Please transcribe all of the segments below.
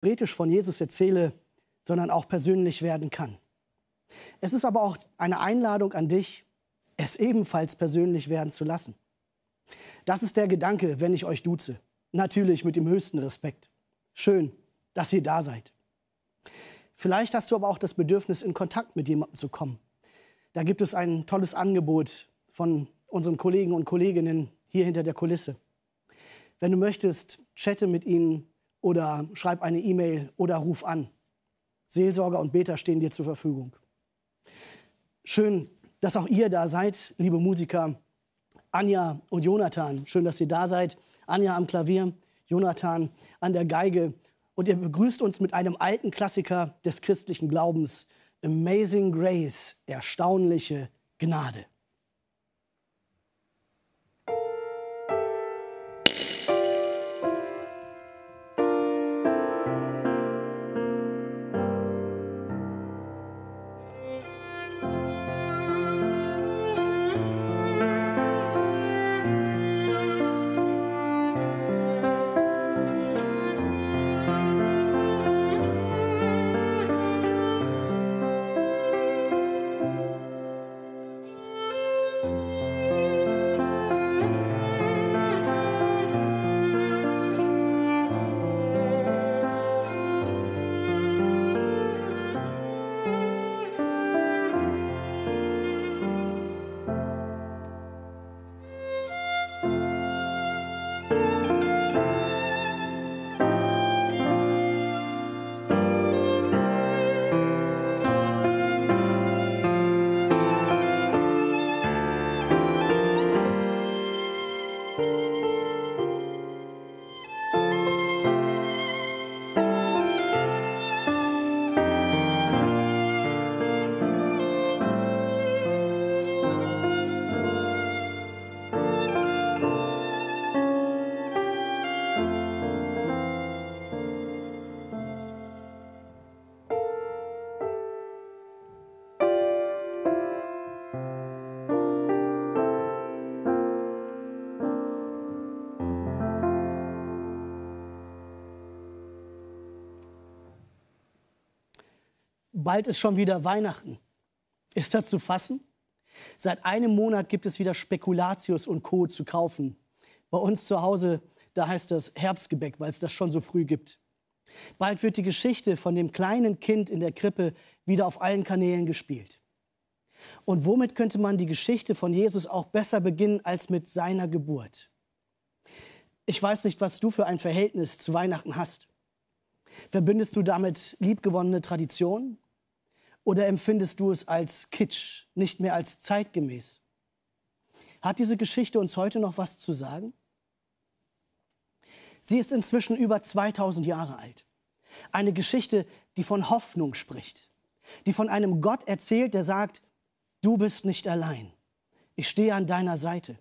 theoretisch von Jesus erzähle, sondern auch persönlich werden kann. Es ist aber auch eine Einladung an dich, es ebenfalls persönlich werden zu lassen. Das ist der Gedanke, wenn ich euch duze. Natürlich mit dem höchsten Respekt. Schön, dass ihr da seid. Vielleicht hast du aber auch das Bedürfnis, in Kontakt mit jemandem zu kommen. Da gibt es ein tolles Angebot von unseren Kollegen und Kolleginnen hier hinter der Kulisse. Wenn du möchtest, chatte mit ihnen oder schreib eine E-Mail oder ruf an. Seelsorger und Beter stehen dir zur Verfügung. Schön, dass auch ihr da seid, liebe Musiker. Anja und Jonathan, schön, dass ihr da seid. Anja am Klavier, Jonathan an der Geige. Und ihr begrüßt uns mit einem alten Klassiker des christlichen Glaubens, Amazing Grace, erstaunliche Gnade. Bald ist schon wieder Weihnachten. Ist das zu fassen? Seit einem Monat gibt es wieder Spekulatius und Co. zu kaufen. Bei uns zu Hause, da heißt das Herbstgebäck, weil es das schon so früh gibt. Bald wird die Geschichte von dem kleinen Kind in der Krippe wieder auf allen Kanälen gespielt. Und womit könnte man die Geschichte von Jesus auch besser beginnen als mit seiner Geburt? Ich weiß nicht, was du für ein Verhältnis zu Weihnachten hast. Verbindest du damit liebgewonnene Traditionen? Oder empfindest du es als Kitsch, nicht mehr als zeitgemäß? Hat diese Geschichte uns heute noch was zu sagen? Sie ist inzwischen über 2000 Jahre alt. Eine Geschichte, die von Hoffnung spricht, die von einem Gott erzählt, der sagt, du bist nicht allein, ich stehe an deiner Seite.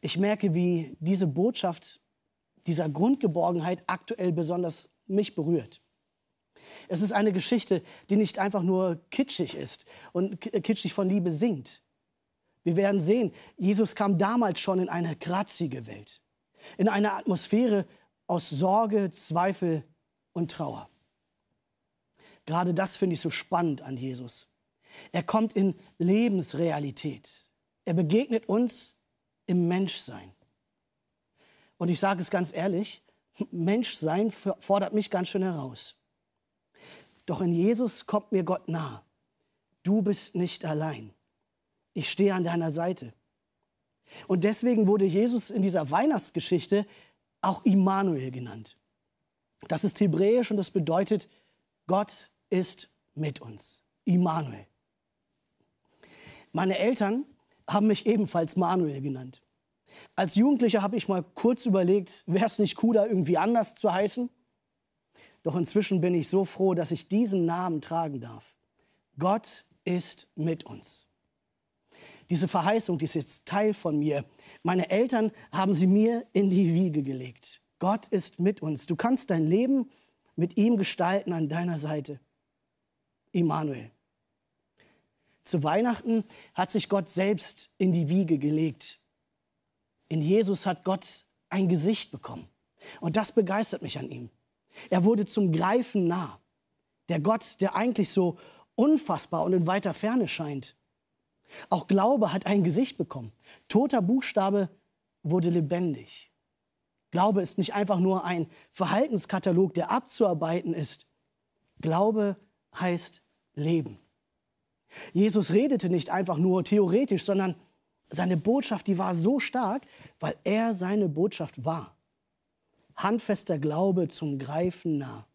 Ich merke, wie diese Botschaft dieser Grundgeborgenheit aktuell besonders mich berührt. Es ist eine Geschichte, die nicht einfach nur kitschig ist und kitschig von Liebe singt. Wir werden sehen, Jesus kam damals schon in eine kratzige Welt, in eine Atmosphäre aus Sorge, Zweifel und Trauer. Gerade das finde ich so spannend an Jesus. Er kommt in Lebensrealität. Er begegnet uns im Menschsein. Und ich sage es ganz ehrlich, Menschsein fordert mich ganz schön heraus. Doch in Jesus kommt mir Gott nah. Du bist nicht allein. Ich stehe an deiner Seite. Und deswegen wurde Jesus in dieser Weihnachtsgeschichte auch Immanuel genannt. Das ist hebräisch und das bedeutet, Gott ist mit uns. Immanuel. Meine Eltern haben mich ebenfalls Manuel genannt. Als Jugendlicher habe ich mal kurz überlegt, wäre es nicht cooler, irgendwie anders zu heißen? Doch inzwischen bin ich so froh, dass ich diesen Namen tragen darf. Gott ist mit uns. Diese Verheißung, die ist jetzt Teil von mir. Meine Eltern haben sie mir in die Wiege gelegt. Gott ist mit uns. Du kannst dein Leben mit ihm gestalten an deiner Seite. Immanuel. Zu Weihnachten hat sich Gott selbst in die Wiege gelegt. In Jesus hat Gott ein Gesicht bekommen. Und das begeistert mich an ihm. Er wurde zum Greifen nah. Der Gott, der eigentlich so unfassbar und in weiter Ferne scheint. Auch Glaube hat ein Gesicht bekommen. Toter Buchstabe wurde lebendig. Glaube ist nicht einfach nur ein Verhaltenskatalog, der abzuarbeiten ist. Glaube heißt Leben. Jesus redete nicht einfach nur theoretisch, sondern seine Botschaft, die war so stark, weil er seine Botschaft war. Handfester Glaube zum Greifen nah.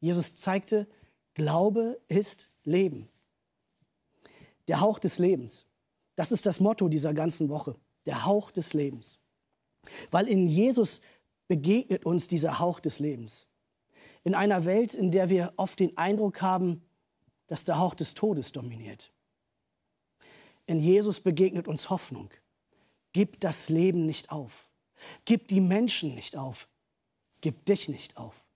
Jesus zeigte, Glaube ist Leben. Der Hauch des Lebens. Das ist das Motto dieser ganzen Woche. Der Hauch des Lebens. Weil in Jesus begegnet uns dieser Hauch des Lebens. In einer Welt, in der wir oft den Eindruck haben, dass der Hauch des Todes dominiert. In Jesus begegnet uns Hoffnung. Gib das Leben nicht auf. Gib die Menschen nicht auf. Gib dich nicht auf.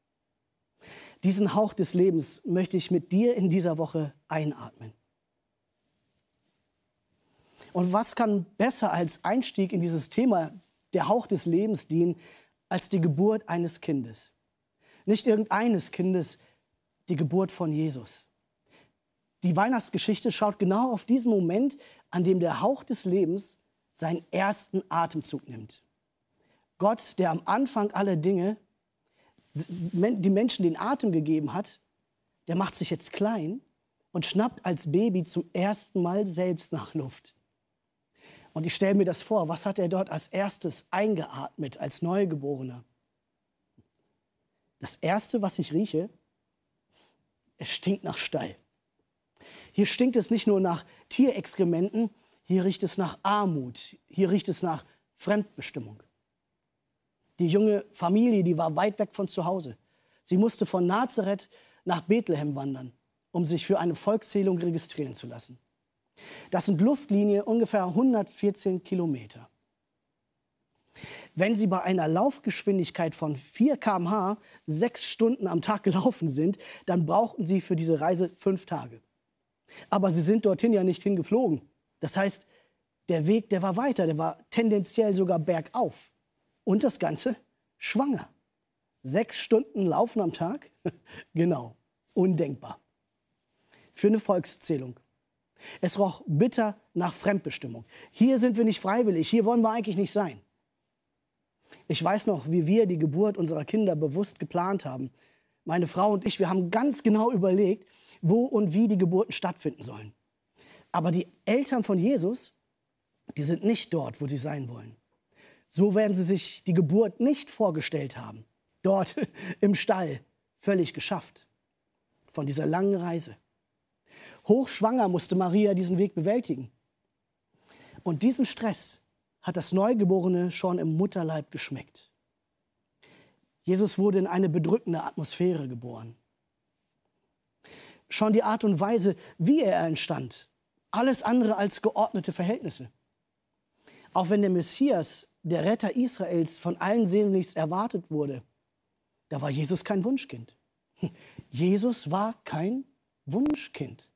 Diesen Hauch des Lebens möchte ich mit dir in dieser Woche einatmen. Und was kann besser als Einstieg in dieses Thema der Hauch des Lebens dienen, als die Geburt eines Kindes? Nicht irgendeines Kindes, die Geburt von Jesus. Die Weihnachtsgeschichte schaut genau auf diesen Moment, an dem der Hauch des Lebens seinen ersten Atemzug nimmt. Gott, der am Anfang aller Dinge die Menschen den Atem gegeben hat, der macht sich jetzt klein und schnappt als Baby zum ersten Mal selbst nach Luft. Und ich stelle mir das vor, was hat er dort als erstes eingeatmet als Neugeborener? Das Erste, was ich rieche, es stinkt nach Stall. Hier stinkt es nicht nur nach Tierexkrementen, hier riecht es nach Armut, hier riecht es nach Fremdbestimmung. Die junge Familie, die war weit weg von zu Hause. Sie musste von Nazareth nach Bethlehem wandern, um sich für eine Volkszählung registrieren zu lassen. Das sind Luftlinie ungefähr 114 Kilometer. Wenn Sie bei einer Laufgeschwindigkeit von 4 km/h sechs Stunden am Tag gelaufen sind, dann brauchten Sie für diese Reise fünf Tage. Aber Sie sind dorthin ja nicht hingeflogen. Das heißt, der Weg, der war weiter, der war tendenziell sogar bergauf. Und das Ganze schwanger. Sechs Stunden Laufen am Tag? genau, undenkbar. Für eine Volkszählung. Es roch bitter nach Fremdbestimmung. Hier sind wir nicht freiwillig, hier wollen wir eigentlich nicht sein. Ich weiß noch, wie wir die Geburt unserer Kinder bewusst geplant haben. Meine Frau und ich, wir haben ganz genau überlegt, wo und wie die Geburten stattfinden sollen. Aber die Eltern von Jesus, die sind nicht dort, wo sie sein wollen. So werden sie sich die Geburt nicht vorgestellt haben. Dort im Stall, völlig geschafft von dieser langen Reise. Hochschwanger musste Maria diesen Weg bewältigen. Und diesen Stress hat das Neugeborene schon im Mutterleib geschmeckt. Jesus wurde in eine bedrückende Atmosphäre geboren. Schon die Art und Weise, wie er entstand, alles andere als geordnete Verhältnisse. Auch wenn der Messias, der Retter Israels, von allen sehnlichst erwartet wurde, da war Jesus kein Wunschkind. Jesus war kein Wunschkind.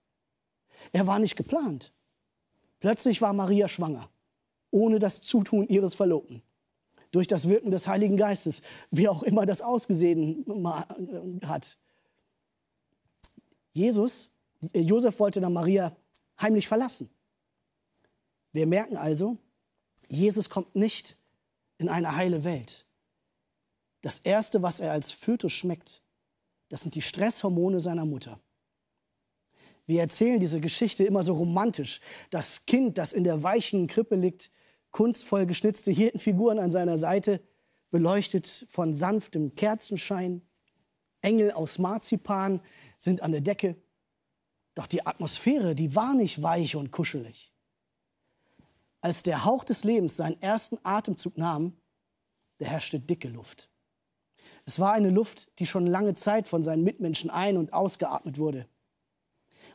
Er war nicht geplant. Plötzlich war Maria schwanger, ohne das Zutun ihres Verlobten. Durch das Wirken des Heiligen Geistes, wie auch immer das ausgesehen hat. Jesus, Josef wollte dann Maria heimlich verlassen. Wir merken also, Jesus kommt nicht in eine heile Welt. Das Erste, was er als Fötus schmeckt, das sind die Stresshormone seiner Mutter. Wir erzählen diese Geschichte immer so romantisch. Das Kind, das in der weichen Krippe liegt, kunstvoll geschnitzte Hirtenfiguren an seiner Seite, beleuchtet von sanftem Kerzenschein. Engel aus Marzipan sind an der Decke. Doch die Atmosphäre, die war nicht weich und kuschelig. Als der Hauch des Lebens seinen ersten Atemzug nahm, da herrschte dicke Luft. Es war eine Luft, die schon lange Zeit von seinen Mitmenschen ein- und ausgeatmet wurde.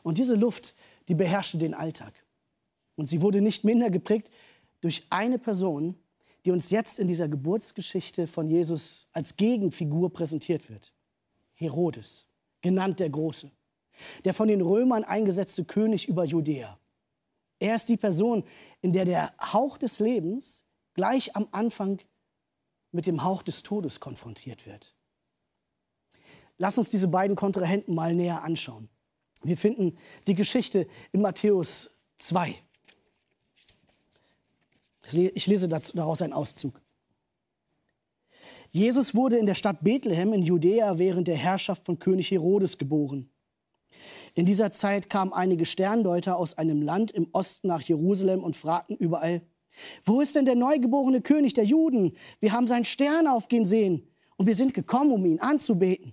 Und diese Luft, die beherrschte den Alltag. Und sie wurde nicht minder geprägt durch eine Person, die uns jetzt in dieser Geburtsgeschichte von Jesus als Gegenfigur präsentiert wird. Herodes, genannt der Große, der von den Römern eingesetzte König über Judäa. Er ist die Person, in der der Hauch des Lebens gleich am Anfang mit dem Hauch des Todes konfrontiert wird. Lass uns diese beiden Kontrahenten mal näher anschauen. Wir finden die Geschichte in Matthäus 2. Ich lese daraus einen Auszug. Jesus wurde in der Stadt Bethlehem in Judäa während der Herrschaft von König Herodes geboren. In dieser Zeit kamen einige Sterndeuter aus einem Land im Osten nach Jerusalem und fragten überall, wo ist denn der neugeborene König der Juden? Wir haben seinen Stern aufgehen sehen und wir sind gekommen, um ihn anzubeten.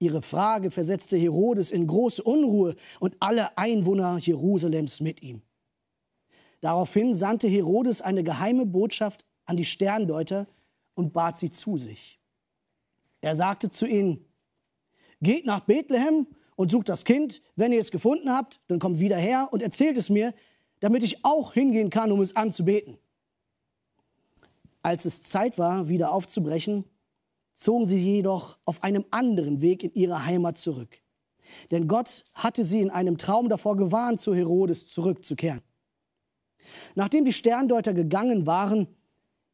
Ihre Frage versetzte Herodes in große Unruhe und alle Einwohner Jerusalems mit ihm. Daraufhin sandte Herodes eine geheime Botschaft an die Sterndeuter und bat sie zu sich. Er sagte zu ihnen, geht nach Bethlehem und sucht das Kind. Wenn ihr es gefunden habt, dann kommt wieder her und erzählt es mir, damit ich auch hingehen kann, um es anzubeten. Als es Zeit war, wieder aufzubrechen, zogen sie jedoch auf einem anderen Weg in ihre Heimat zurück. Denn Gott hatte sie in einem Traum davor gewarnt, zu Herodes zurückzukehren. Nachdem die Sterndeuter gegangen waren,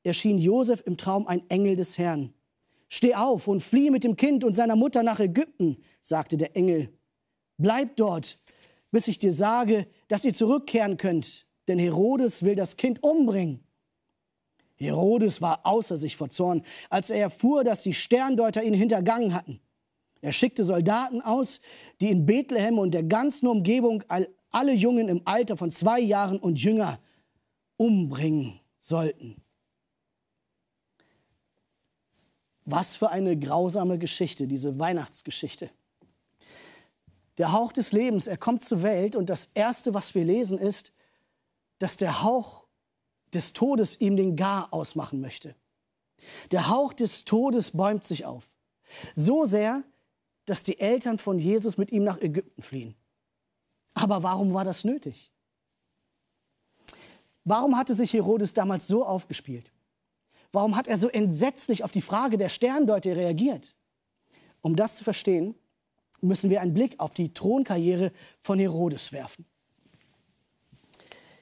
erschien Josef im Traum ein Engel des Herrn. Steh auf und flieh mit dem Kind und seiner Mutter nach Ägypten, sagte der Engel. Bleib dort, bis ich dir sage, dass ihr zurückkehren könnt, denn Herodes will das Kind umbringen. Herodes war außer sich vor Zorn, als er erfuhr, dass die Sterndeuter ihn hintergangen hatten. Er schickte Soldaten aus, die in Bethlehem und der ganzen Umgebung alle Jungen im Alter von zwei Jahren und jünger umbringen sollten. Was für eine grausame Geschichte, diese Weihnachtsgeschichte. Der Hauch des Lebens, er kommt zur Welt und das Erste, was wir lesen, ist, dass der Hauch des Todes ihm den Gar ausmachen möchte. Der Hauch des Todes bäumt sich auf. So sehr, dass die Eltern von Jesus mit ihm nach Ägypten fliehen. Aber warum war das nötig? Warum hatte sich Herodes damals so aufgespielt? Warum hat er so entsetzlich auf die Frage der Sterndeuter reagiert? Um das zu verstehen, müssen wir einen Blick auf die Thronkarriere von Herodes werfen.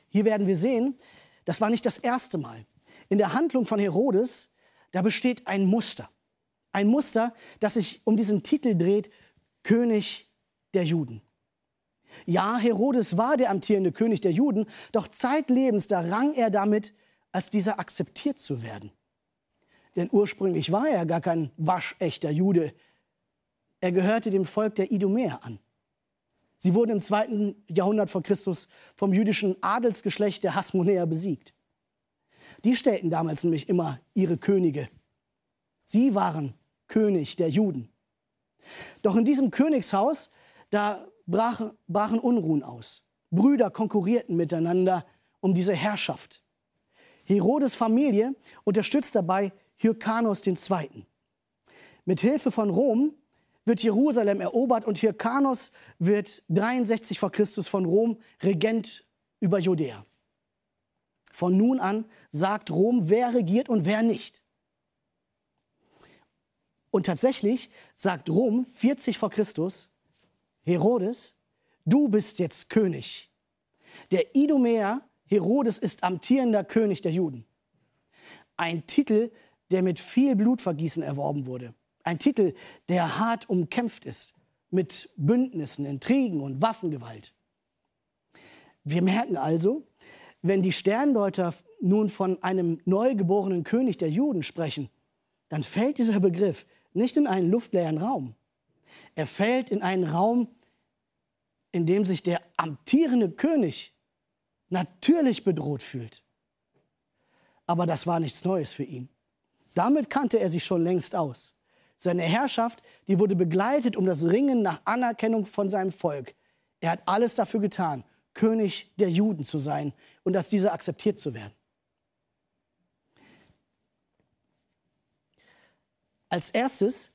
Hier werden wir sehen, das war nicht das erste Mal. In der Handlung von Herodes, da besteht ein Muster. Ein Muster, das sich um diesen Titel dreht, König der Juden. Ja, Herodes war der amtierende König der Juden, doch zeitlebens, da rang er damit, als dieser akzeptiert zu werden. Denn ursprünglich war er gar kein waschechter Jude. Er gehörte dem Volk der Idumäer an. Sie wurden im zweiten Jahrhundert vor Christus vom jüdischen Adelsgeschlecht der Hasmonäer besiegt. Die stellten damals nämlich immer ihre Könige. Sie waren König der Juden. Doch in diesem Königshaus, da brachen, brachen Unruhen aus. Brüder konkurrierten miteinander um diese Herrschaft. Herodes Familie unterstützt dabei Hyrkanos II. Mit Hilfe von Rom wird Jerusalem erobert und Hyrkanos wird 63 vor Christus von Rom Regent über Judäa. Von nun an sagt Rom, wer regiert und wer nicht. Und tatsächlich sagt Rom 40 vor Christus, Herodes, du bist jetzt König. Der Idumäer Herodes ist amtierender König der Juden. Ein Titel, der mit viel Blutvergießen erworben wurde. Ein Titel, der hart umkämpft ist mit Bündnissen, Intrigen und Waffengewalt. Wir merken also, wenn die Sterndeuter nun von einem neugeborenen König der Juden sprechen, dann fällt dieser Begriff nicht in einen luftleeren Raum. Er fällt in einen Raum, in dem sich der amtierende König natürlich bedroht fühlt. Aber das war nichts Neues für ihn. Damit kannte er sich schon längst aus. Seine Herrschaft, die wurde begleitet um das Ringen nach Anerkennung von seinem Volk. Er hat alles dafür getan, König der Juden zu sein und dass dieser akzeptiert zu werden. Als erstes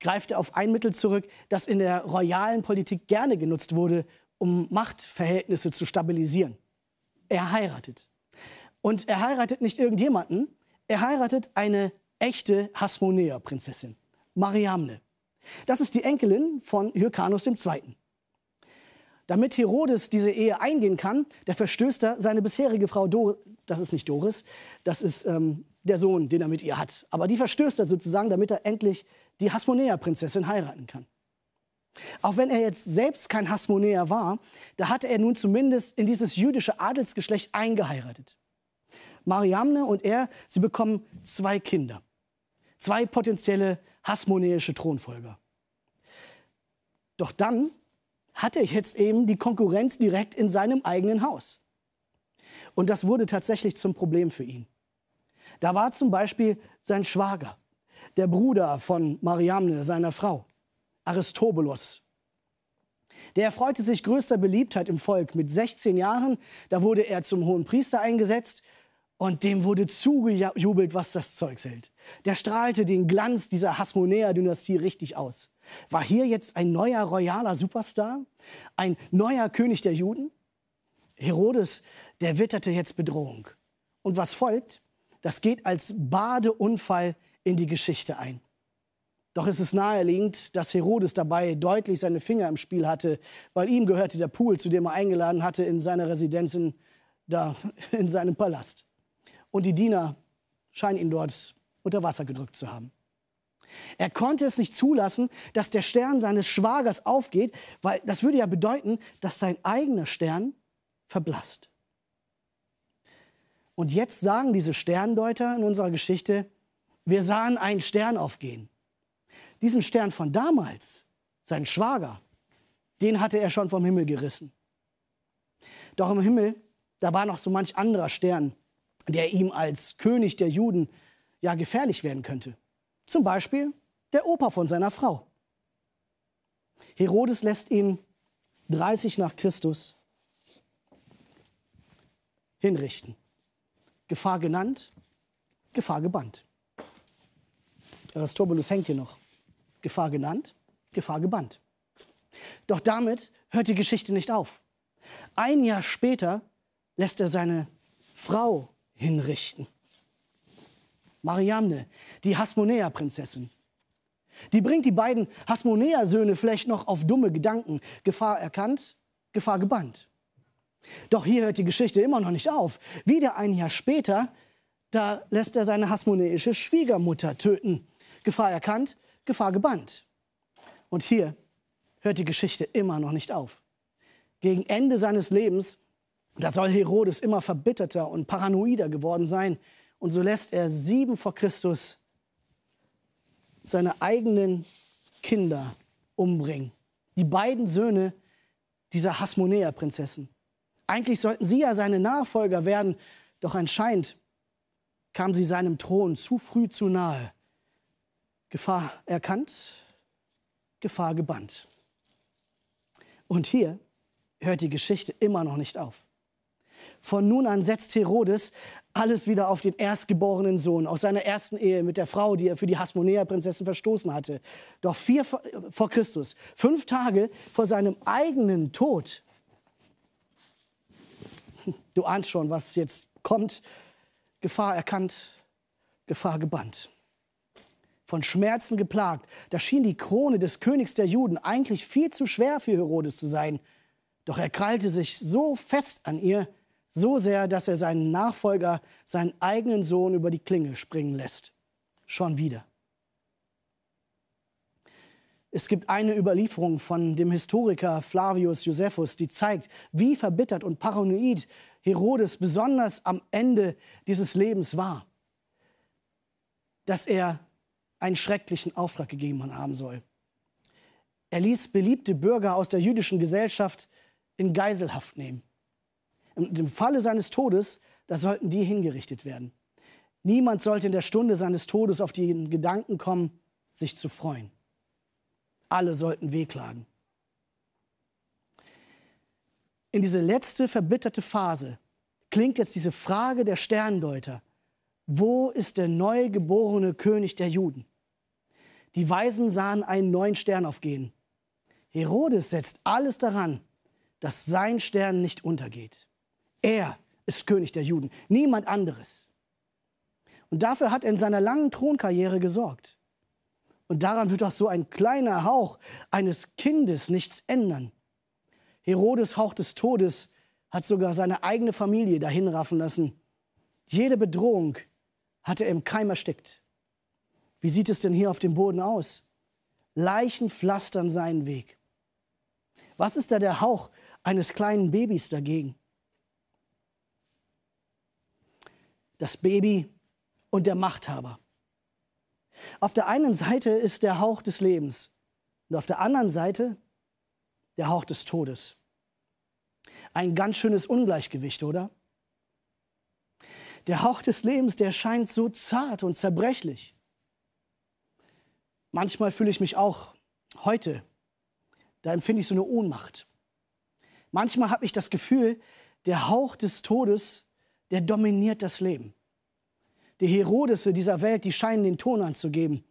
greift er auf ein Mittel zurück, das in der royalen Politik gerne genutzt wurde, um Machtverhältnisse zu stabilisieren. Er heiratet. Und er heiratet nicht irgendjemanden, er heiratet eine echte Hasmonäer-Prinzessin, Mariamne. Das ist die Enkelin von Hyrkanus II. Damit Herodes diese Ehe eingehen kann, der verstößt er seine bisherige Frau Doris, das ist nicht Doris, das ist ähm, der Sohn, den er mit ihr hat. Aber die verstößt er sozusagen, damit er endlich die Hasmonäer-Prinzessin heiraten kann. Auch wenn er jetzt selbst kein Hasmonäer war, da hatte er nun zumindest in dieses jüdische Adelsgeschlecht eingeheiratet. Mariamne und er, sie bekommen zwei Kinder, zwei potenzielle hasmonäische Thronfolger. Doch dann hatte er jetzt eben die Konkurrenz direkt in seinem eigenen Haus. Und das wurde tatsächlich zum Problem für ihn. Da war zum Beispiel sein Schwager, der Bruder von Mariamne, seiner Frau, Aristobulus. Der erfreute sich größter Beliebtheit im Volk. Mit 16 Jahren, da wurde er zum hohen Priester eingesetzt und dem wurde zugejubelt, was das Zeug hält. Der strahlte den Glanz dieser Hasmonäer-Dynastie richtig aus. War hier jetzt ein neuer royaler Superstar? Ein neuer König der Juden? Herodes, der witterte jetzt Bedrohung. Und was folgt? Das geht als Badeunfall in die Geschichte ein. Doch es ist naheliegend, dass Herodes dabei deutlich seine Finger im Spiel hatte, weil ihm gehörte der Pool, zu dem er eingeladen hatte in seiner Residenz in, da in seinem Palast. Und die Diener scheinen ihn dort unter Wasser gedrückt zu haben. Er konnte es nicht zulassen, dass der Stern seines Schwagers aufgeht, weil das würde ja bedeuten, dass sein eigener Stern verblasst. Und jetzt sagen diese Sterndeuter in unserer Geschichte, wir sahen einen Stern aufgehen. Diesen Stern von damals, sein Schwager, den hatte er schon vom Himmel gerissen. Doch im Himmel, da war noch so manch anderer Stern, der ihm als König der Juden ja gefährlich werden könnte. Zum Beispiel der Opa von seiner Frau. Herodes lässt ihn 30 nach Christus hinrichten. Gefahr genannt, Gefahr gebannt. Aristobulus hängt hier noch. Gefahr genannt, Gefahr gebannt. Doch damit hört die Geschichte nicht auf. Ein Jahr später lässt er seine Frau hinrichten. Mariamne, die Hasmonäer-Prinzessin. Die bringt die beiden Hasmonäer-Söhne vielleicht noch auf dumme Gedanken. Gefahr erkannt, Gefahr gebannt. Doch hier hört die Geschichte immer noch nicht auf. Wieder ein Jahr später, da lässt er seine hasmonäische Schwiegermutter töten. Gefahr erkannt, Gefahr gebannt. Und hier hört die Geschichte immer noch nicht auf. Gegen Ende seines Lebens, da soll Herodes immer verbitterter und paranoider geworden sein. Und so lässt er sieben vor Christus seine eigenen Kinder umbringen. Die beiden Söhne dieser Hasmonäer-Prinzessin. Eigentlich sollten sie ja seine Nachfolger werden, doch anscheinend kam sie seinem Thron zu früh zu nahe. Gefahr erkannt, Gefahr gebannt. Und hier hört die Geschichte immer noch nicht auf. Von nun an setzt Herodes alles wieder auf den erstgeborenen Sohn aus seiner ersten Ehe mit der Frau, die er für die Hasmonäer-Prinzessin verstoßen hatte. Doch vier vor Christus, fünf Tage vor seinem eigenen Tod, du ahnst schon, was jetzt kommt, Gefahr erkannt, Gefahr gebannt. Von Schmerzen geplagt, da schien die Krone des Königs der Juden eigentlich viel zu schwer für Herodes zu sein. Doch er krallte sich so fest an ihr, so sehr, dass er seinen Nachfolger, seinen eigenen Sohn über die Klinge springen lässt. Schon wieder. Es gibt eine Überlieferung von dem Historiker Flavius Josephus, die zeigt, wie verbittert und paranoid Herodes besonders am Ende dieses Lebens war. Dass er einen schrecklichen Auftrag gegeben haben soll. Er ließ beliebte Bürger aus der jüdischen Gesellschaft in Geiselhaft nehmen. Im Falle seines Todes, da sollten die hingerichtet werden. Niemand sollte in der Stunde seines Todes auf den Gedanken kommen, sich zu freuen. Alle sollten wehklagen. In diese letzte verbitterte Phase klingt jetzt diese Frage der Sterndeuter. Wo ist der neugeborene König der Juden? Die Weisen sahen einen neuen Stern aufgehen. Herodes setzt alles daran, dass sein Stern nicht untergeht. Er ist König der Juden, niemand anderes. Und dafür hat er in seiner langen Thronkarriere gesorgt. Und daran wird auch so ein kleiner Hauch eines Kindes nichts ändern. Herodes Hauch des Todes hat sogar seine eigene Familie dahin raffen lassen. Jede Bedrohung hat er im Keim erstickt. Wie sieht es denn hier auf dem Boden aus? Leichen pflastern seinen Weg. Was ist da der Hauch eines kleinen Babys dagegen? Das Baby und der Machthaber. Auf der einen Seite ist der Hauch des Lebens und auf der anderen Seite der Hauch des Todes. Ein ganz schönes Ungleichgewicht, oder? Der Hauch des Lebens, der scheint so zart und zerbrechlich. Manchmal fühle ich mich auch heute, da empfinde ich so eine Ohnmacht. Manchmal habe ich das Gefühl, der Hauch des Todes, der dominiert das Leben. Die Herodese dieser Welt, die scheinen den Ton anzugeben.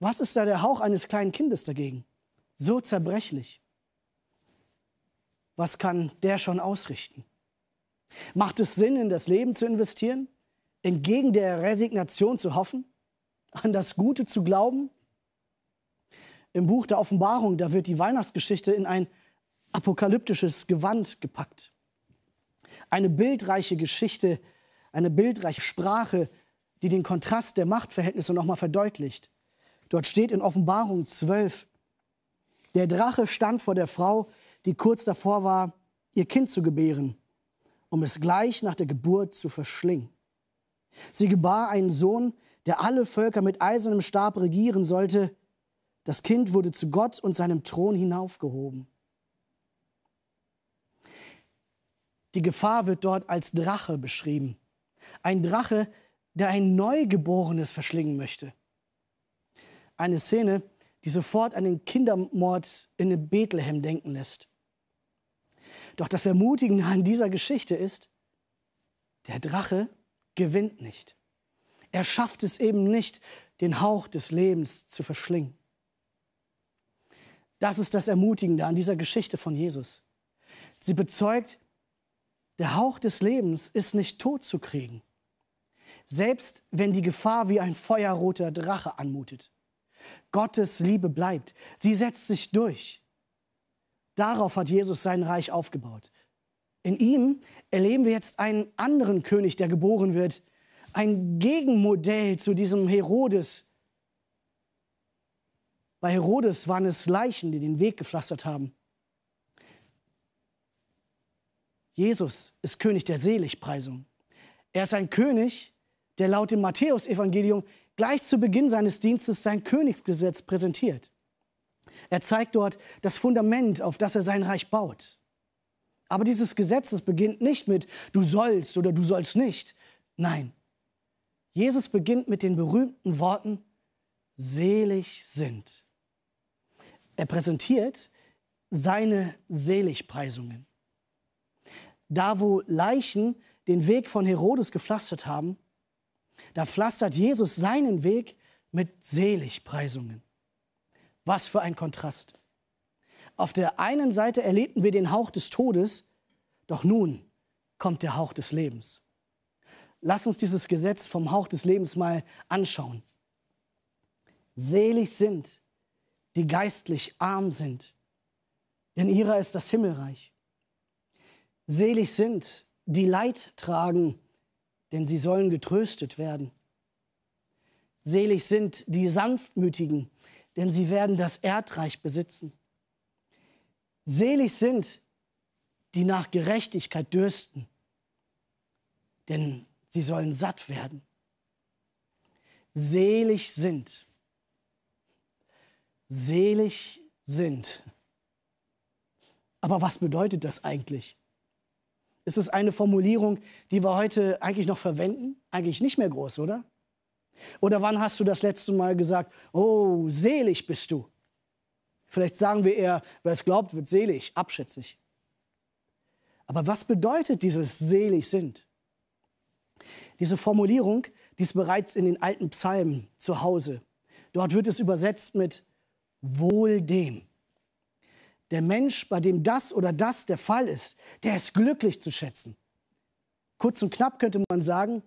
Was ist da der Hauch eines kleinen Kindes dagegen? So zerbrechlich. Was kann der schon ausrichten? Macht es Sinn, in das Leben zu investieren? Entgegen der Resignation zu hoffen? An das Gute zu glauben? Im Buch der Offenbarung, da wird die Weihnachtsgeschichte in ein apokalyptisches Gewand gepackt. Eine bildreiche Geschichte, eine bildreiche Sprache, die den Kontrast der Machtverhältnisse nochmal verdeutlicht. Dort steht in Offenbarung 12, der Drache stand vor der Frau, die kurz davor war, ihr Kind zu gebären um es gleich nach der Geburt zu verschlingen. Sie gebar einen Sohn, der alle Völker mit eisernem Stab regieren sollte. Das Kind wurde zu Gott und seinem Thron hinaufgehoben. Die Gefahr wird dort als Drache beschrieben. Ein Drache, der ein Neugeborenes verschlingen möchte. Eine Szene, die sofort an den Kindermord in Bethlehem denken lässt. Doch das Ermutigende an dieser Geschichte ist, der Drache gewinnt nicht. Er schafft es eben nicht, den Hauch des Lebens zu verschlingen. Das ist das Ermutigende an dieser Geschichte von Jesus. Sie bezeugt, der Hauch des Lebens ist nicht tot zu kriegen, selbst wenn die Gefahr wie ein feuerroter Drache anmutet. Gottes Liebe bleibt, sie setzt sich durch. Darauf hat Jesus sein Reich aufgebaut. In ihm erleben wir jetzt einen anderen König, der geboren wird. Ein Gegenmodell zu diesem Herodes. Bei Herodes waren es Leichen, die den Weg gepflastert haben. Jesus ist König der Seligpreisung. Er ist ein König, der laut dem Matthäusevangelium gleich zu Beginn seines Dienstes sein Königsgesetz präsentiert. Er zeigt dort das Fundament, auf das er sein Reich baut. Aber dieses Gesetz das beginnt nicht mit du sollst oder du sollst nicht. Nein, Jesus beginnt mit den berühmten Worten selig sind. Er präsentiert seine Seligpreisungen. Da, wo Leichen den Weg von Herodes gepflastert haben, da pflastert Jesus seinen Weg mit Seligpreisungen. Was für ein Kontrast. Auf der einen Seite erlebten wir den Hauch des Todes, doch nun kommt der Hauch des Lebens. Lass uns dieses Gesetz vom Hauch des Lebens mal anschauen. Selig sind, die geistlich arm sind, denn ihrer ist das Himmelreich. Selig sind, die Leid tragen, denn sie sollen getröstet werden. Selig sind die Sanftmütigen, denn sie werden das Erdreich besitzen. Selig sind, die nach Gerechtigkeit dürsten, denn sie sollen satt werden. Selig sind. Selig sind. Aber was bedeutet das eigentlich? Ist es eine Formulierung, die wir heute eigentlich noch verwenden? Eigentlich nicht mehr groß, oder? Oder wann hast du das letzte Mal gesagt, oh, selig bist du? Vielleicht sagen wir eher, wer es glaubt, wird selig, abschätzig. Aber was bedeutet dieses selig sind? Diese Formulierung, die ist bereits in den alten Psalmen zu Hause. Dort wird es übersetzt mit wohl dem. Der Mensch, bei dem das oder das der Fall ist, der ist glücklich zu schätzen. Kurz und knapp könnte man sagen,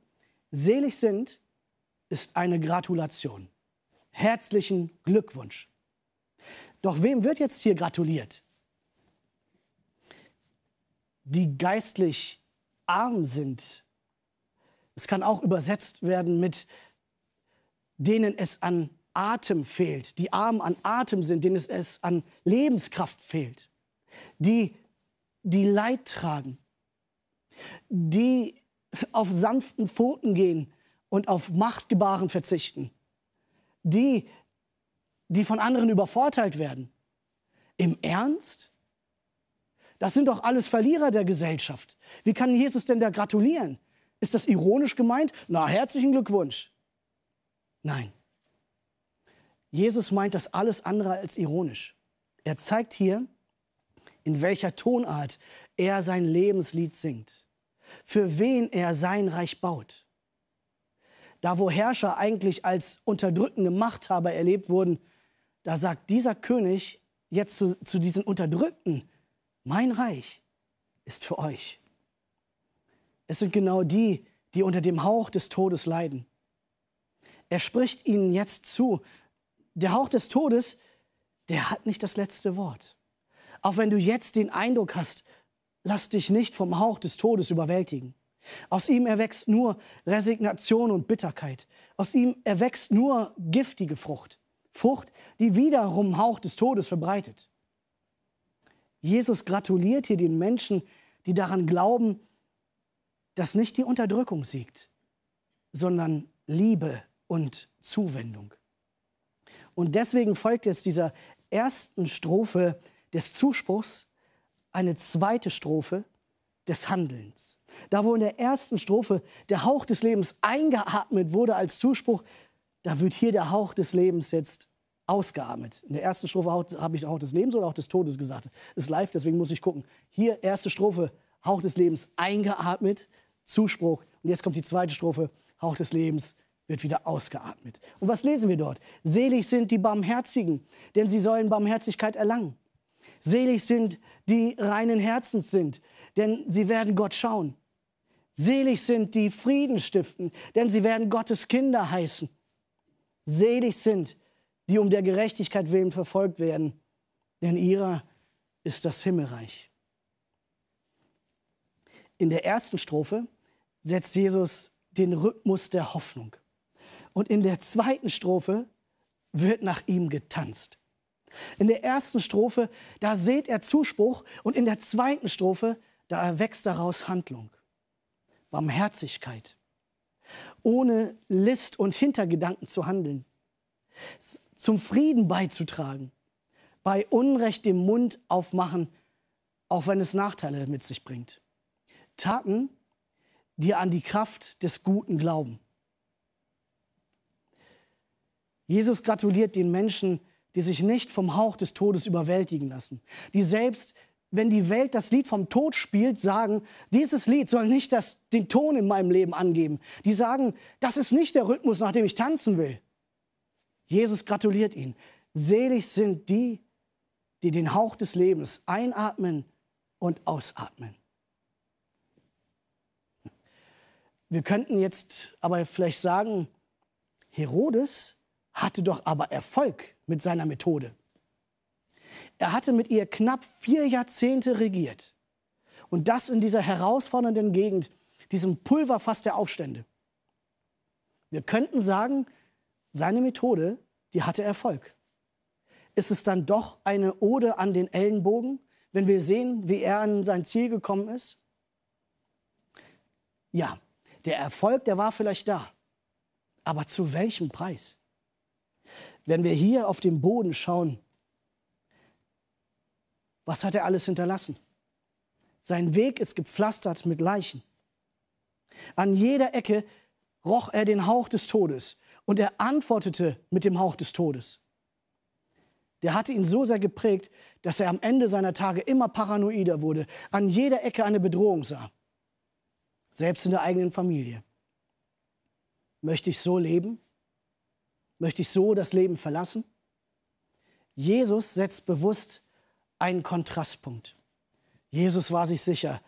selig sind, ist eine Gratulation. Herzlichen Glückwunsch. Doch wem wird jetzt hier gratuliert? Die geistlich arm sind. Es kann auch übersetzt werden mit denen es an Atem fehlt, die arm an Atem sind, denen es, an Lebenskraft fehlt, die, die Leid tragen, die auf sanften Pfoten gehen und auf Machtgebaren verzichten, die, die von anderen übervorteilt werden. Im Ernst? Das sind doch alles Verlierer der Gesellschaft. Wie kann Jesus denn da gratulieren? Ist das ironisch gemeint? Na, herzlichen Glückwunsch. Nein. Jesus meint das alles andere als ironisch. Er zeigt hier, in welcher Tonart er sein Lebenslied singt, für wen er sein Reich baut. Da, wo Herrscher eigentlich als unterdrückende Machthaber erlebt wurden, da sagt dieser König jetzt zu, zu diesen Unterdrückten, mein Reich ist für euch. Es sind genau die, die unter dem Hauch des Todes leiden. Er spricht ihnen jetzt zu. Der Hauch des Todes, der hat nicht das letzte Wort. Auch wenn du jetzt den Eindruck hast, lass dich nicht vom Hauch des Todes überwältigen. Aus ihm erwächst nur Resignation und Bitterkeit. Aus ihm erwächst nur giftige Frucht. Frucht, die wiederum Hauch des Todes verbreitet. Jesus gratuliert hier den Menschen, die daran glauben, dass nicht die Unterdrückung siegt, sondern Liebe und Zuwendung. Und deswegen folgt jetzt dieser ersten Strophe des Zuspruchs eine zweite Strophe des Handelns. Da, wo in der ersten Strophe der Hauch des Lebens eingeatmet wurde als Zuspruch, da wird hier der Hauch des Lebens jetzt ausgeatmet. In der ersten Strophe habe ich Hauch des Lebens oder Hauch des Todes gesagt. Das ist live, deswegen muss ich gucken. Hier erste Strophe, Hauch des Lebens eingeatmet, Zuspruch. Und jetzt kommt die zweite Strophe, Hauch des Lebens wird wieder ausgeatmet. Und was lesen wir dort? Selig sind die Barmherzigen, denn sie sollen Barmherzigkeit erlangen. Selig sind die reinen Herzens sind, denn sie werden Gott schauen. Selig sind die Frieden stiften, denn sie werden Gottes Kinder heißen. Selig sind, die um der Gerechtigkeit willen verfolgt werden, denn ihrer ist das Himmelreich. In der ersten Strophe setzt Jesus den Rhythmus der Hoffnung. Und in der zweiten Strophe wird nach ihm getanzt. In der ersten Strophe, da seht er Zuspruch und in der zweiten Strophe, da erwächst daraus Handlung. Barmherzigkeit. Ohne List und Hintergedanken zu handeln. Zum Frieden beizutragen. Bei Unrecht den Mund aufmachen, auch wenn es Nachteile mit sich bringt. Taten, die an die Kraft des Guten glauben. Jesus gratuliert den Menschen, die sich nicht vom Hauch des Todes überwältigen lassen, die selbst, wenn die Welt das Lied vom Tod spielt, sagen, dieses Lied soll nicht das, den Ton in meinem Leben angeben. Die sagen, das ist nicht der Rhythmus, nach dem ich tanzen will. Jesus gratuliert ihnen. Selig sind die, die den Hauch des Lebens einatmen und ausatmen. Wir könnten jetzt aber vielleicht sagen, Herodes hatte doch aber Erfolg mit seiner Methode. Er hatte mit ihr knapp vier Jahrzehnte regiert. Und das in dieser herausfordernden Gegend, diesem Pulverfass der Aufstände. Wir könnten sagen, seine Methode, die hatte Erfolg. Ist es dann doch eine Ode an den Ellenbogen, wenn wir sehen, wie er an sein Ziel gekommen ist? Ja, der Erfolg, der war vielleicht da. Aber zu welchem Preis? Wenn wir hier auf den Boden schauen, was hat er alles hinterlassen? Sein Weg ist gepflastert mit Leichen. An jeder Ecke roch er den Hauch des Todes und er antwortete mit dem Hauch des Todes. Der hatte ihn so sehr geprägt, dass er am Ende seiner Tage immer paranoider wurde, an jeder Ecke eine Bedrohung sah, selbst in der eigenen Familie. Möchte ich so leben? Möchte ich so das Leben verlassen? Jesus setzt bewusst einen Kontrastpunkt. Jesus war sich sicher,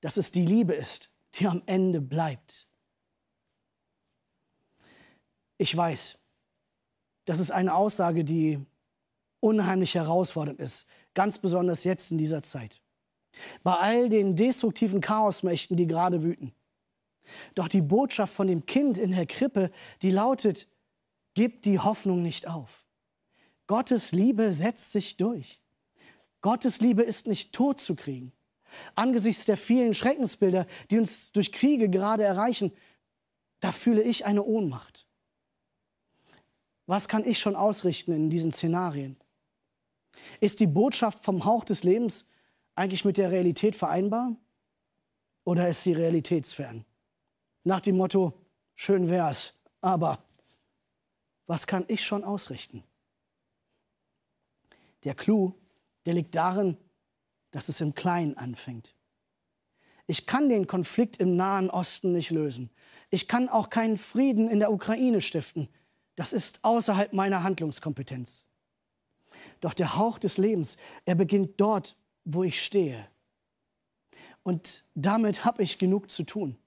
dass es die Liebe ist, die am Ende bleibt. Ich weiß, das ist eine Aussage, die unheimlich herausfordernd ist, ganz besonders jetzt in dieser Zeit. Bei all den destruktiven Chaosmächten, die gerade wüten. Doch die Botschaft von dem Kind in der Krippe, die lautet, Gib die Hoffnung nicht auf. Gottes Liebe setzt sich durch. Gottes Liebe ist nicht tot zu kriegen. Angesichts der vielen Schreckensbilder, die uns durch Kriege gerade erreichen, da fühle ich eine Ohnmacht. Was kann ich schon ausrichten in diesen Szenarien? Ist die Botschaft vom Hauch des Lebens eigentlich mit der Realität vereinbar? Oder ist sie realitätsfern? Nach dem Motto, schön wär's, aber was kann ich schon ausrichten? Der Clou, der liegt darin, dass es im Kleinen anfängt. Ich kann den Konflikt im Nahen Osten nicht lösen. Ich kann auch keinen Frieden in der Ukraine stiften. Das ist außerhalb meiner Handlungskompetenz. Doch der Hauch des Lebens, er beginnt dort, wo ich stehe. Und damit habe ich genug zu tun.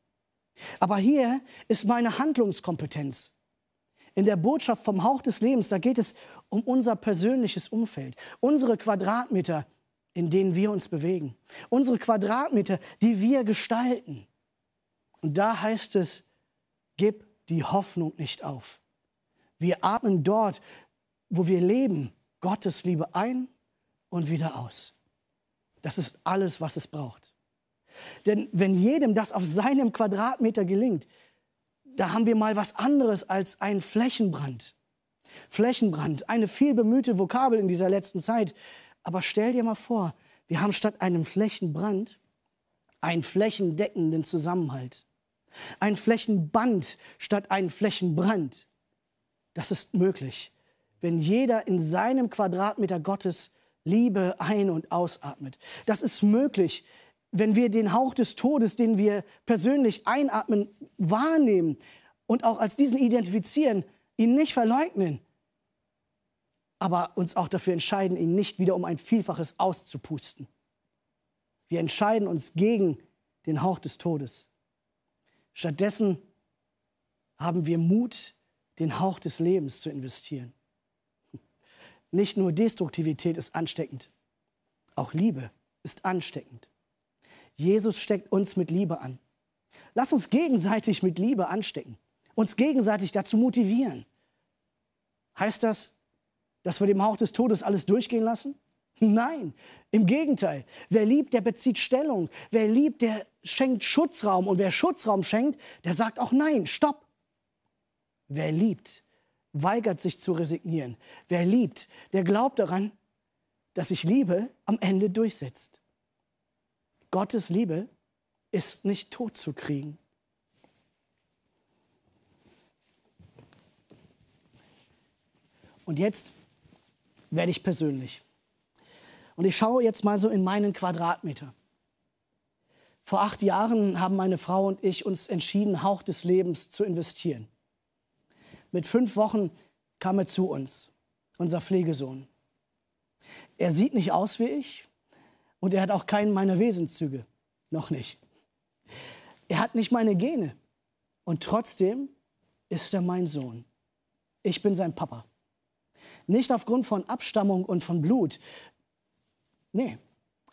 Aber hier ist meine Handlungskompetenz. In der Botschaft vom Hauch des Lebens, da geht es um unser persönliches Umfeld, unsere Quadratmeter, in denen wir uns bewegen, unsere Quadratmeter, die wir gestalten. Und da heißt es, gib die Hoffnung nicht auf. Wir atmen dort, wo wir leben, Gottes Liebe ein und wieder aus. Das ist alles, was es braucht. Denn wenn jedem das auf seinem Quadratmeter gelingt, da haben wir mal was anderes als ein Flächenbrand. Flächenbrand, eine viel bemühte Vokabel in dieser letzten Zeit. Aber stell dir mal vor, wir haben statt einem Flächenbrand einen flächendeckenden Zusammenhalt. Ein Flächenband statt einen Flächenbrand. Das ist möglich, wenn jeder in seinem Quadratmeter Gottes Liebe ein- und ausatmet. Das ist möglich, wenn wir den Hauch des Todes, den wir persönlich einatmen, wahrnehmen und auch als diesen identifizieren, ihn nicht verleugnen, aber uns auch dafür entscheiden, ihn nicht wieder um ein Vielfaches auszupusten. Wir entscheiden uns gegen den Hauch des Todes. Stattdessen haben wir Mut, den Hauch des Lebens zu investieren. Nicht nur Destruktivität ist ansteckend, auch Liebe ist ansteckend. Jesus steckt uns mit Liebe an. Lass uns gegenseitig mit Liebe anstecken, uns gegenseitig dazu motivieren. Heißt das, dass wir dem Hauch des Todes alles durchgehen lassen? Nein, im Gegenteil. Wer liebt, der bezieht Stellung. Wer liebt, der schenkt Schutzraum. Und wer Schutzraum schenkt, der sagt auch Nein, stopp. Wer liebt, weigert sich zu resignieren. Wer liebt, der glaubt daran, dass sich Liebe am Ende durchsetzt. Gottes Liebe ist nicht tot zu kriegen. Und jetzt werde ich persönlich. Und ich schaue jetzt mal so in meinen Quadratmeter. Vor acht Jahren haben meine Frau und ich uns entschieden, Hauch des Lebens zu investieren. Mit fünf Wochen kam er zu uns, unser Pflegesohn. Er sieht nicht aus wie ich und er hat auch keinen meiner Wesenszüge. Noch nicht. Er hat nicht meine Gene. Und trotzdem ist er mein Sohn. Ich bin sein Papa. Nicht aufgrund von Abstammung und von Blut. Nee,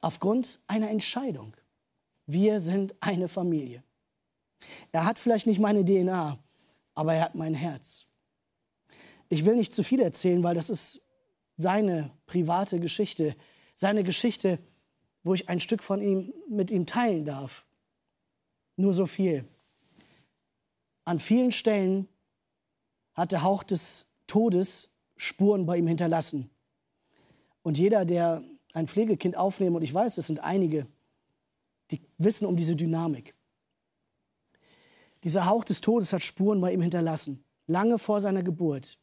aufgrund einer Entscheidung. Wir sind eine Familie. Er hat vielleicht nicht meine DNA, aber er hat mein Herz. Ich will nicht zu viel erzählen, weil das ist seine private Geschichte, seine Geschichte, wo ich ein Stück von ihm mit ihm teilen darf. Nur so viel. An vielen Stellen hat der Hauch des Todes Spuren bei ihm hinterlassen. Und jeder, der ein Pflegekind aufnehmen, und ich weiß, es sind einige, die wissen um diese Dynamik. Dieser Hauch des Todes hat Spuren bei ihm hinterlassen, lange vor seiner Geburt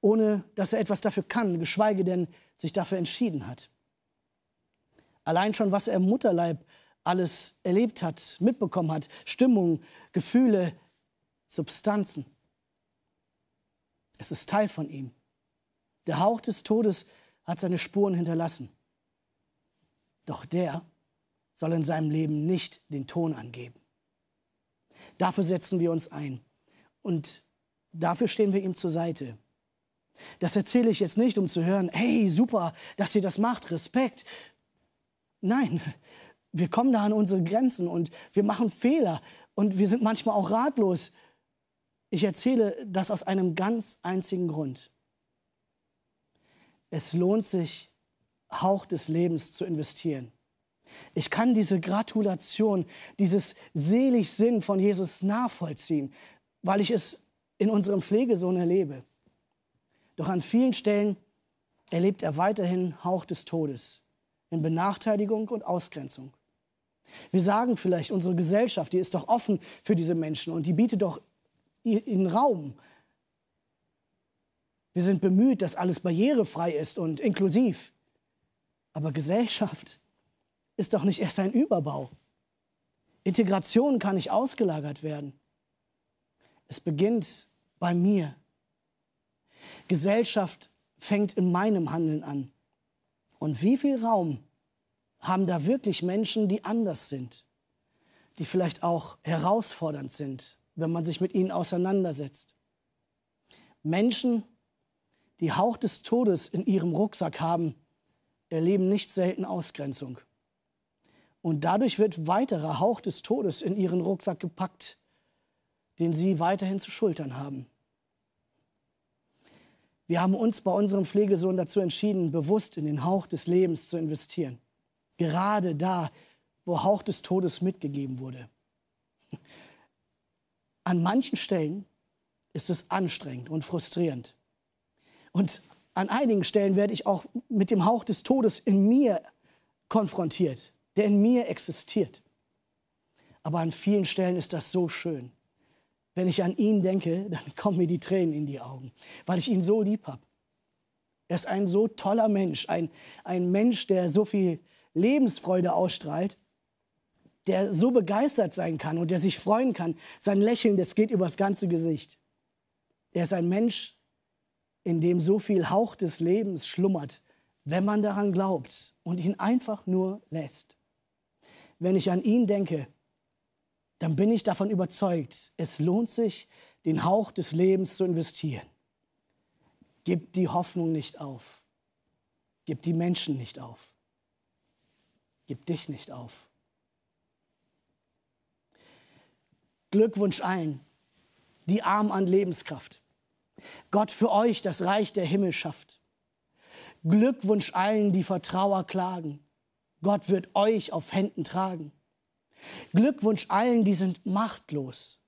ohne dass er etwas dafür kann, geschweige denn sich dafür entschieden hat. Allein schon, was er im Mutterleib alles erlebt hat, mitbekommen hat, Stimmung, Gefühle, Substanzen. Es ist Teil von ihm. Der Hauch des Todes hat seine Spuren hinterlassen. Doch der soll in seinem Leben nicht den Ton angeben. Dafür setzen wir uns ein und dafür stehen wir ihm zur Seite. Das erzähle ich jetzt nicht, um zu hören, hey, super, dass ihr das macht, Respekt. Nein, wir kommen da an unsere Grenzen und wir machen Fehler und wir sind manchmal auch ratlos. Ich erzähle das aus einem ganz einzigen Grund. Es lohnt sich, Hauch des Lebens zu investieren. Ich kann diese Gratulation, dieses Seligsinn von Jesus nachvollziehen, weil ich es in unserem Pflegesohn erlebe. Doch an vielen Stellen erlebt er weiterhin Hauch des Todes in Benachteiligung und Ausgrenzung. Wir sagen vielleicht, unsere Gesellschaft, die ist doch offen für diese Menschen und die bietet doch ihnen Raum. Wir sind bemüht, dass alles barrierefrei ist und inklusiv. Aber Gesellschaft ist doch nicht erst ein Überbau. Integration kann nicht ausgelagert werden. Es beginnt bei mir. Gesellschaft fängt in meinem Handeln an. Und wie viel Raum haben da wirklich Menschen, die anders sind, die vielleicht auch herausfordernd sind, wenn man sich mit ihnen auseinandersetzt? Menschen, die Hauch des Todes in ihrem Rucksack haben, erleben nicht selten Ausgrenzung. Und dadurch wird weiterer Hauch des Todes in ihren Rucksack gepackt, den sie weiterhin zu schultern haben. Wir haben uns bei unserem Pflegesohn dazu entschieden, bewusst in den Hauch des Lebens zu investieren. Gerade da, wo Hauch des Todes mitgegeben wurde. An manchen Stellen ist es anstrengend und frustrierend. Und an einigen Stellen werde ich auch mit dem Hauch des Todes in mir konfrontiert, der in mir existiert. Aber an vielen Stellen ist das so schön. Wenn ich an ihn denke, dann kommen mir die Tränen in die Augen, weil ich ihn so lieb habe. Er ist ein so toller Mensch, ein, ein Mensch, der so viel Lebensfreude ausstrahlt, der so begeistert sein kann und der sich freuen kann. Sein Lächeln, das geht übers ganze Gesicht. Er ist ein Mensch, in dem so viel Hauch des Lebens schlummert, wenn man daran glaubt und ihn einfach nur lässt. Wenn ich an ihn denke, dann bin ich davon überzeugt, es lohnt sich, den Hauch des Lebens zu investieren. Gib die Hoffnung nicht auf. Gib die Menschen nicht auf. Gib dich nicht auf. Glückwunsch allen, die arm an Lebenskraft. Gott für euch das Reich der Himmel schafft. Glückwunsch allen, die vor Trauer klagen. Gott wird euch auf Händen tragen. Glückwunsch allen, die sind machtlos.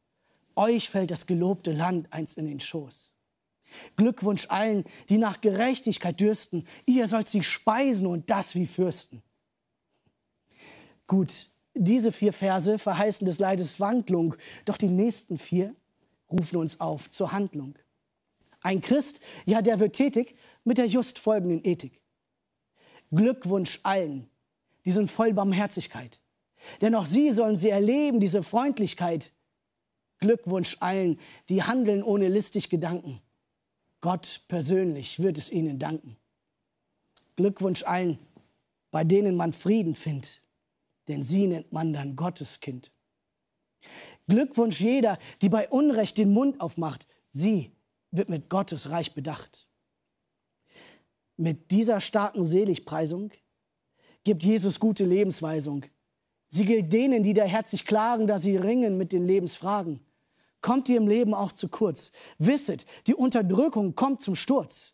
Euch fällt das gelobte Land einst in den Schoß. Glückwunsch allen, die nach Gerechtigkeit dürsten. Ihr sollt sie speisen und das wie Fürsten. Gut, diese vier Verse verheißen des Leides Wandlung, doch die nächsten vier rufen uns auf zur Handlung. Ein Christ, ja, der wird tätig mit der just folgenden Ethik. Glückwunsch allen, die sind voll Barmherzigkeit. Denn auch sie sollen sie erleben, diese Freundlichkeit. Glückwunsch allen, die handeln ohne listig Gedanken. Gott persönlich wird es ihnen danken. Glückwunsch allen, bei denen man Frieden findet, denn sie nennt man dann Gottes Kind. Glückwunsch jeder, die bei Unrecht den Mund aufmacht, sie wird mit Gottes Reich bedacht. Mit dieser starken Seligpreisung gibt Jesus gute Lebensweisung Sie gilt denen, die da herzlich klagen, da sie ringen mit den Lebensfragen. Kommt ihr im Leben auch zu kurz? Wisset, die Unterdrückung kommt zum Sturz.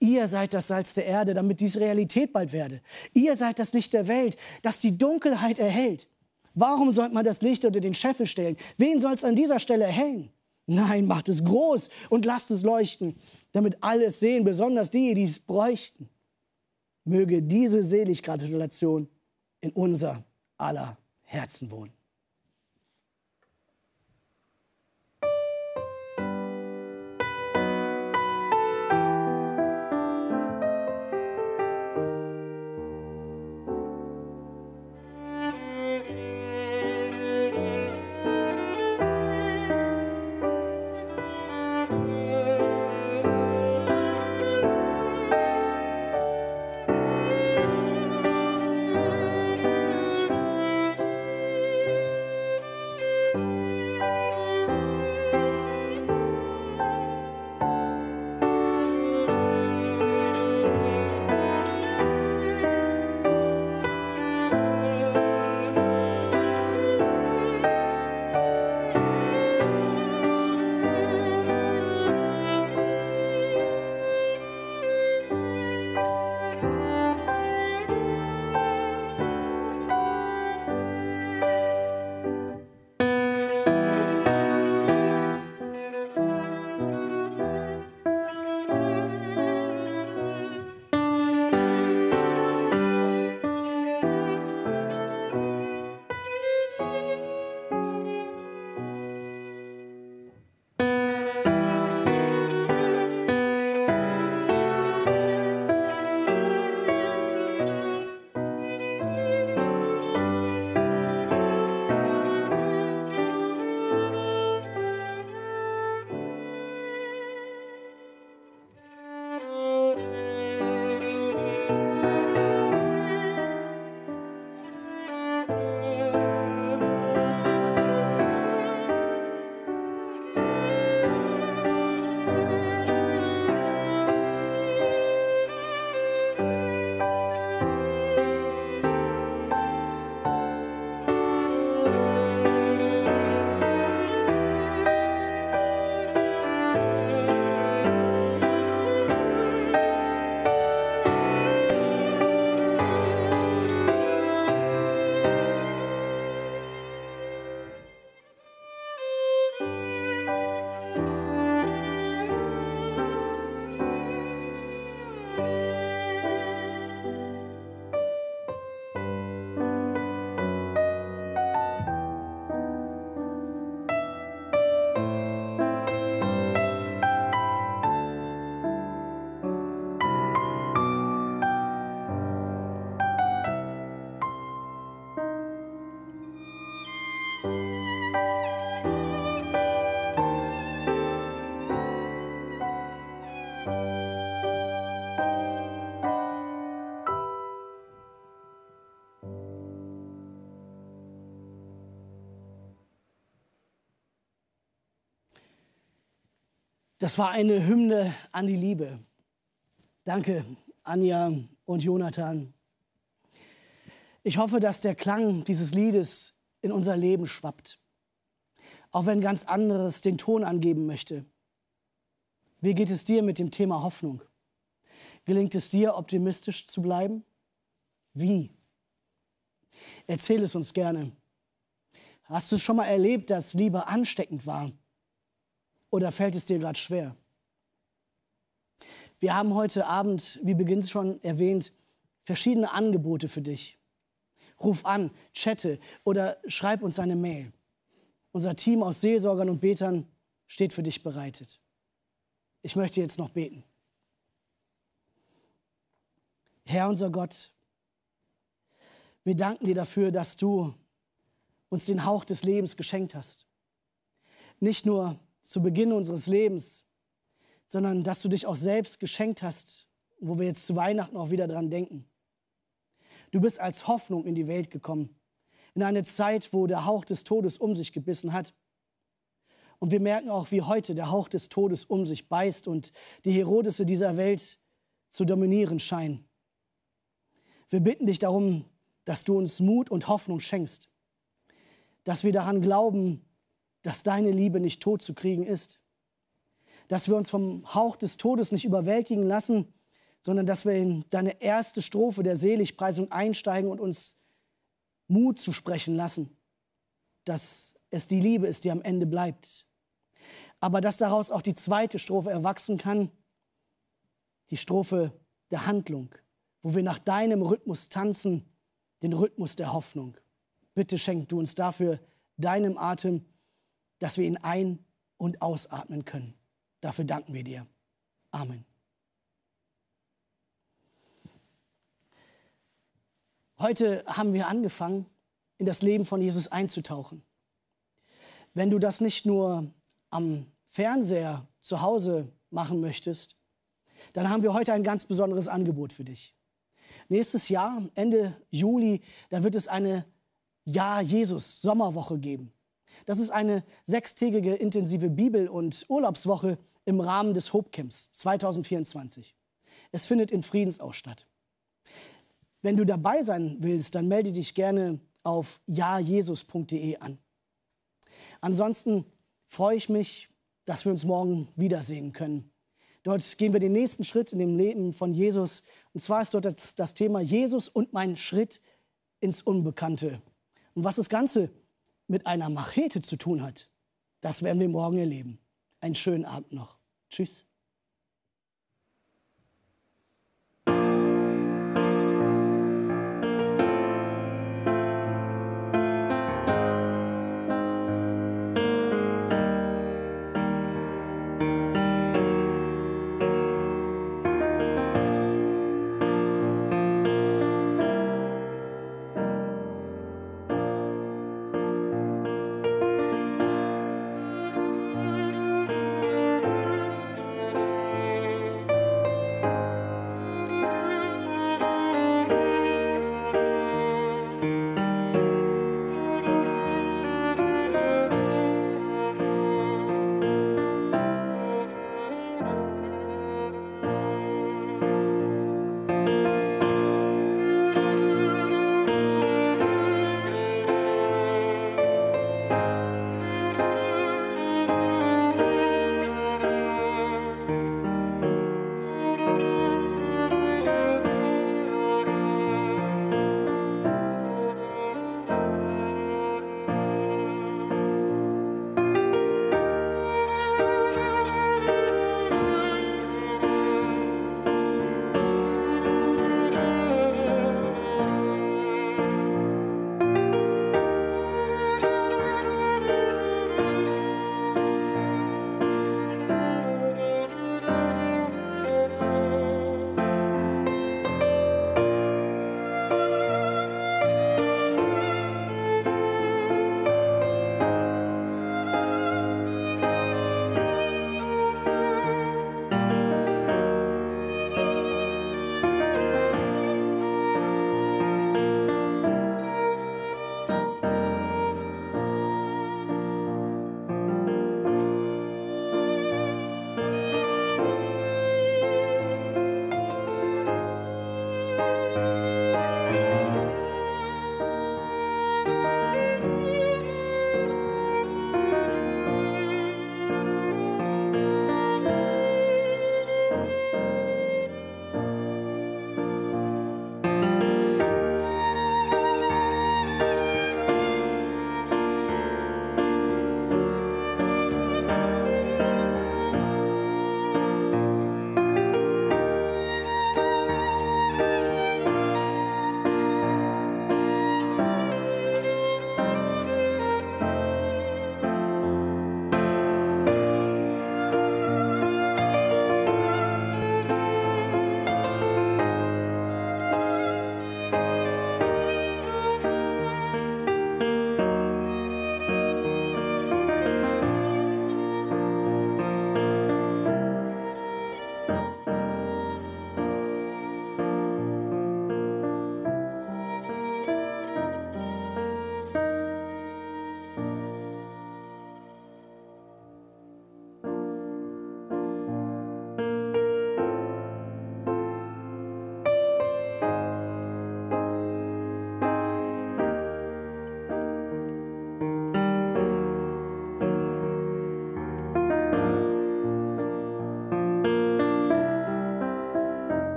Ihr seid das Salz der Erde, damit dies Realität bald werde. Ihr seid das Licht der Welt, das die Dunkelheit erhält. Warum sollte man das Licht unter den Scheffel stellen? Wen soll es an dieser Stelle erhellen? Nein, macht es groß und lasst es leuchten, damit alles sehen, besonders die, die es bräuchten. Möge diese Seligratulation in unser aller Herzen wohnen. Das war eine Hymne an die Liebe. Danke, Anja und Jonathan. Ich hoffe, dass der Klang dieses Liedes in unser Leben schwappt, auch wenn ganz anderes den Ton angeben möchte. Wie geht es dir mit dem Thema Hoffnung? Gelingt es dir, optimistisch zu bleiben? Wie? Erzähl es uns gerne. Hast du schon mal erlebt, dass Liebe ansteckend war? Oder fällt es dir gerade schwer? Wir haben heute Abend, wie beginnt schon erwähnt, verschiedene Angebote für dich. Ruf an, chatte oder schreib uns eine Mail. Unser Team aus Seelsorgern und Betern steht für dich bereitet. Ich möchte jetzt noch beten. Herr unser Gott, wir danken dir dafür, dass du uns den Hauch des Lebens geschenkt hast. Nicht nur zu Beginn unseres Lebens, sondern dass du dich auch selbst geschenkt hast, wo wir jetzt zu Weihnachten auch wieder dran denken. Du bist als Hoffnung in die Welt gekommen, in eine Zeit, wo der Hauch des Todes um sich gebissen hat. Und wir merken auch, wie heute der Hauch des Todes um sich beißt und die Herodese dieser Welt zu dominieren scheinen. Wir bitten dich darum, dass du uns Mut und Hoffnung schenkst, dass wir daran glauben, dass deine Liebe nicht tot zu kriegen ist. Dass wir uns vom Hauch des Todes nicht überwältigen lassen, sondern dass wir in deine erste Strophe der Seligpreisung einsteigen und uns Mut zu sprechen lassen, dass es die Liebe ist, die am Ende bleibt. Aber dass daraus auch die zweite Strophe erwachsen kann, die Strophe der Handlung, wo wir nach deinem Rhythmus tanzen, den Rhythmus der Hoffnung. Bitte schenk du uns dafür deinem Atem dass wir ihn ein- und ausatmen können. Dafür danken wir dir. Amen. Heute haben wir angefangen, in das Leben von Jesus einzutauchen. Wenn du das nicht nur am Fernseher zu Hause machen möchtest, dann haben wir heute ein ganz besonderes Angebot für dich. Nächstes Jahr, Ende Juli, da wird es eine Ja Jesus Sommerwoche geben. Das ist eine sechstägige intensive Bibel- und Urlaubswoche im Rahmen des Hope Camps 2024. Es findet in Friedensau statt. Wenn du dabei sein willst, dann melde dich gerne auf jajesus.de an. Ansonsten freue ich mich, dass wir uns morgen wiedersehen können. Dort gehen wir den nächsten Schritt in dem Leben von Jesus. Und zwar ist dort das, das Thema Jesus und mein Schritt ins Unbekannte. Und was das Ganze mit einer Machete zu tun hat, das werden wir morgen erleben. Einen schönen Abend noch. Tschüss.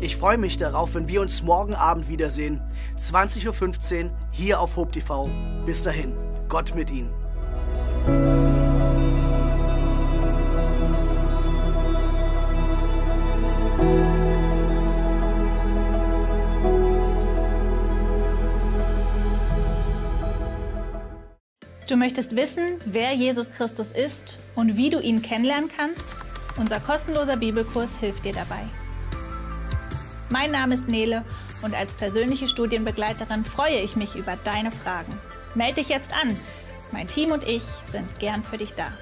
Ich freue mich darauf, wenn wir uns morgen Abend wiedersehen. 20.15 Uhr hier auf Hope TV. Bis dahin, Gott mit Ihnen. Du möchtest wissen, wer Jesus Christus ist und wie du ihn kennenlernen kannst? Unser kostenloser Bibelkurs hilft dir dabei. Mein Name ist Nele und als persönliche Studienbegleiterin freue ich mich über deine Fragen. Melde dich jetzt an. Mein Team und ich sind gern für dich da.